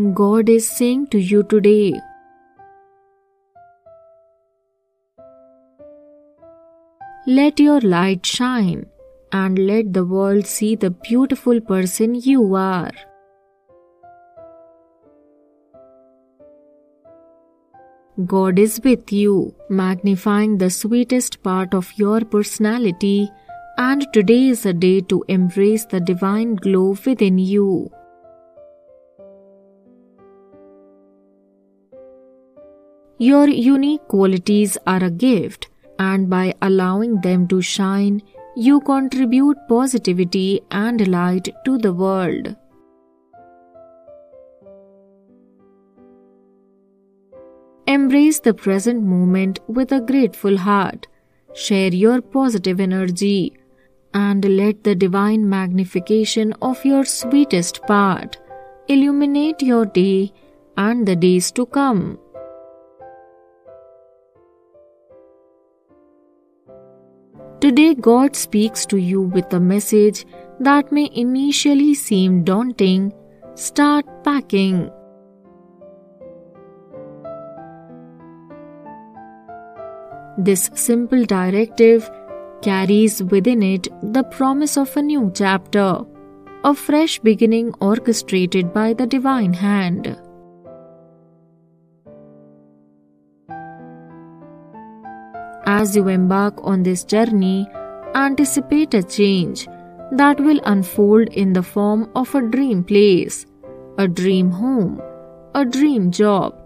God is saying to you today. Let your light shine and let the world see the beautiful person you are. God is with you, magnifying the sweetest part of your personality, and today is a day to embrace the divine glow within you. Your unique qualities are a gift, and by allowing them to shine, you contribute positivity and light to the world. Embrace the present moment with a grateful heart. Share your positive energy and let the divine magnification of your sweetest part illuminate your day and the days to come. Today, God speaks to you with a message that may initially seem daunting. Start packing. This simple directive carries within it the promise of a new chapter, a fresh beginning orchestrated by the divine hand. As you embark on this journey, anticipate a change that will unfold in the form of a dream place, a dream home, a dream job,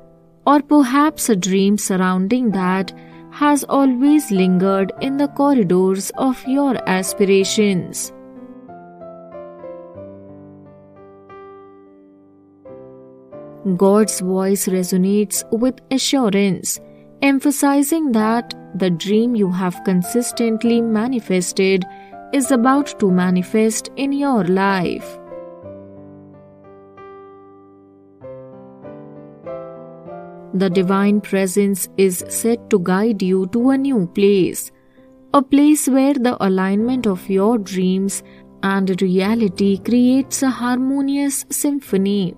or perhaps a dream surrounding that has always lingered in the corridors of your aspirations. God's voice resonates with assurance, emphasizing that the dream you have consistently manifested is about to manifest in your life. The divine presence is set to guide you to a new place, a place where the alignment of your dreams and reality creates a harmonious symphony.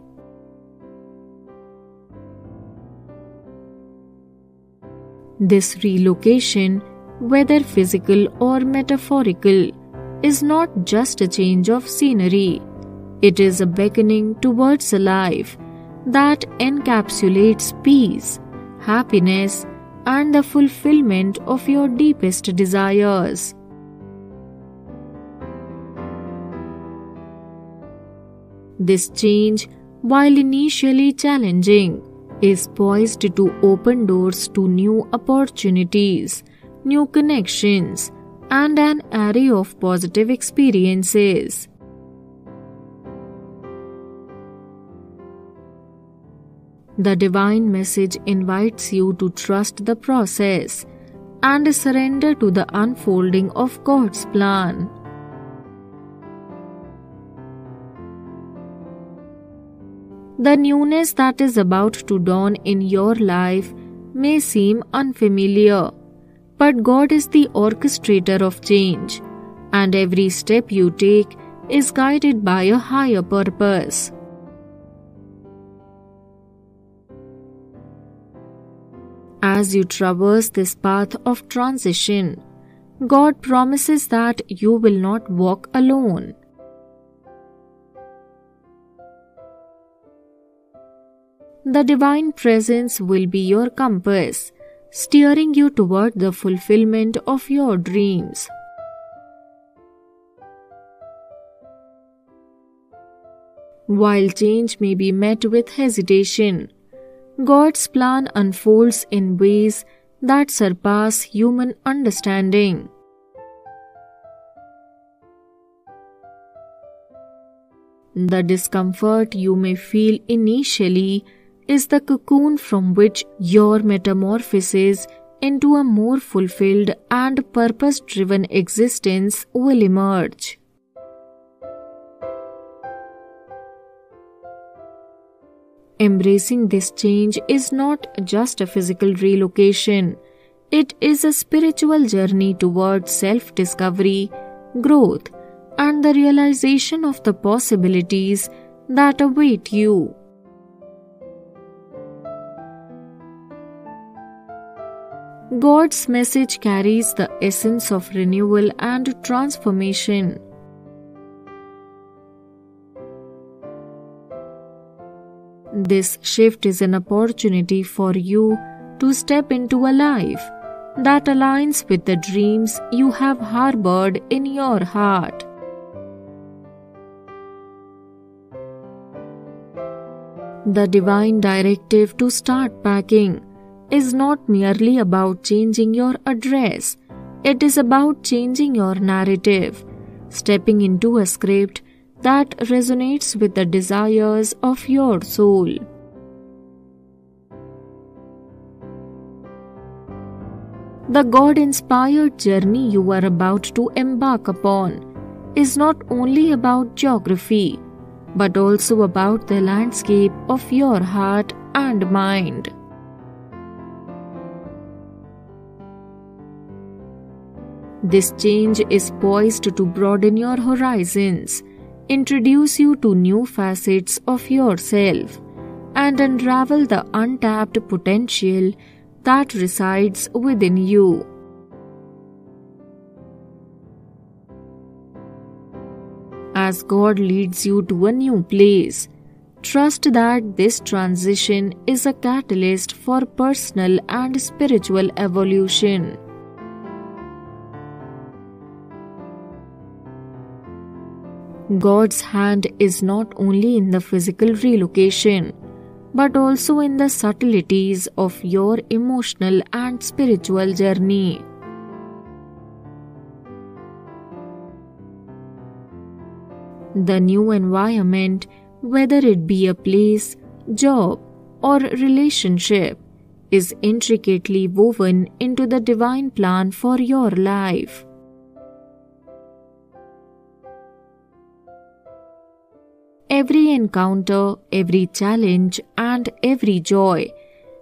This relocation, whether physical or metaphorical, is not just a change of scenery. It is a beckoning towards a life that encapsulates peace, happiness, and the fulfillment of your deepest desires. This change, while initially challenging, is poised to open doors to new opportunities, new connections, and an array of positive experiences. The divine message invites you to trust the process and surrender to the unfolding of God's plan. The newness that is about to dawn in your life may seem unfamiliar, but God is the orchestrator of change, and every step you take is guided by a higher purpose. As you traverse this path of transition, God promises that you will not walk alone. The divine presence will be your compass, steering you toward the fulfillment of your dreams. While change may be met with hesitation, God's plan unfolds in ways that surpass human understanding. The discomfort you may feel initially is the cocoon from which your metamorphosis into a more fulfilled and purpose driven existence will emerge. Embracing this change is not just a physical relocation, it is a spiritual journey towards self discovery, growth, and the realization of the possibilities that await you. God's message carries the essence of renewal and transformation. This shift is an opportunity for you to step into a life that aligns with the dreams you have harbored in your heart. The divine directive to start packing is not merely about changing your address, it is about changing your narrative, stepping into a script that resonates with the desires of your soul. The God inspired journey you are about to embark upon is not only about geography, but also about the landscape of your heart and mind. This change is poised to broaden your horizons, introduce you to new facets of yourself, and unravel the untapped potential that resides within you. As God leads you to a new place, trust that this transition is a catalyst for personal and spiritual evolution. God's hand is not only in the physical relocation but also in the subtleties of your emotional and spiritual journey. The new environment, whether it be a place, job, or relationship, is intricately woven into the divine plan for your life. Every encounter, every challenge, and every joy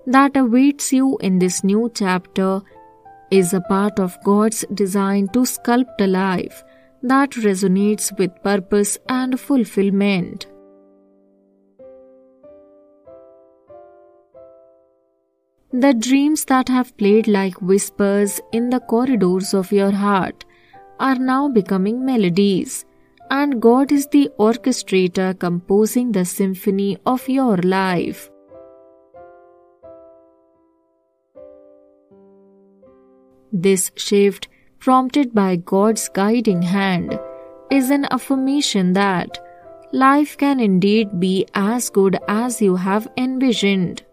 that awaits you in this new chapter is a part of God's design to sculpt a life that resonates with purpose and fulfillment. The dreams that have played like whispers in the corridors of your heart are now becoming melodies and God is the orchestrator composing the symphony of your life. This shift, prompted by God's guiding hand, is an affirmation that life can indeed be as good as you have envisioned.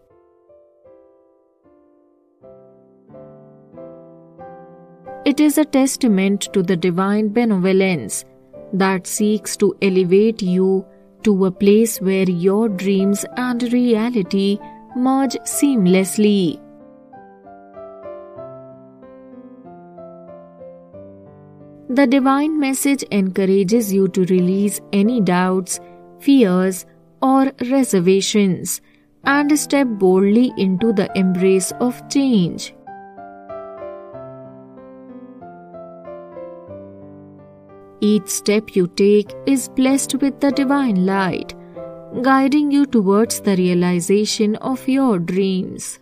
It is a testament to the divine benevolence that seeks to elevate you to a place where your dreams and reality merge seamlessly. The divine message encourages you to release any doubts, fears, or reservations and step boldly into the embrace of change. Each step you take is blessed with the divine light, guiding you towards the realization of your dreams.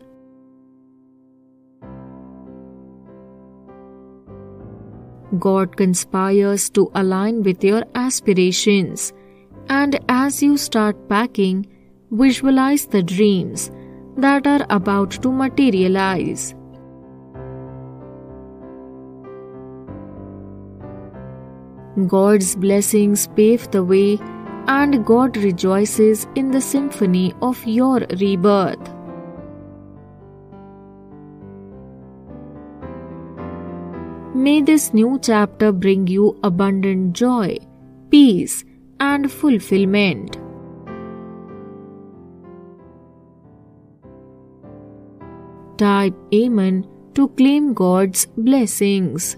God conspires to align with your aspirations, and as you start packing, visualize the dreams that are about to materialize. God's blessings pave the way, and God rejoices in the symphony of your rebirth. May this new chapter bring you abundant joy, peace, and fulfillment. Type Amen to claim God's blessings.